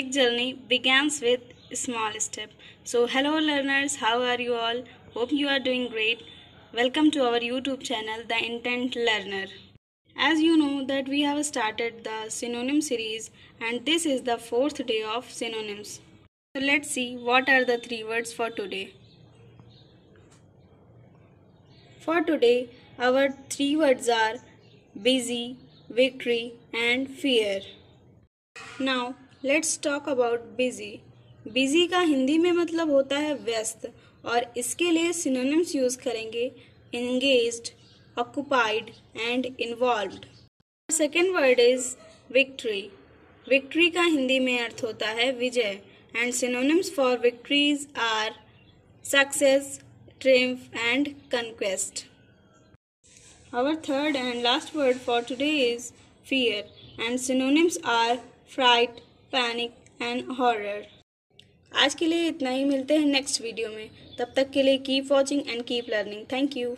big journey begins with small step. So hello learners, how are you all? Hope you are doing great. Welcome to our YouTube channel, The Intent Learner. As you know that we have started the synonym series and this is the fourth day of synonyms. So let's see what are the three words for today. For today, our three words are busy, victory and fear. Now let's talk about busy busy का हिंदी में मतलब होता है व्यस्त, और इसके लिए synonyms use करेंगे engage occupied and involve second word is victory victory का हिंदी में अर्थ होता है विजय and synonyms for victories are success triumph and conquest our third and last word for today is fear and synonyms are fright panic and horror. आज के लिए इतना ही, मिलते हैं नेक्स्ट वीडियो में। तब तक के लिए keep watching and keep learning thank you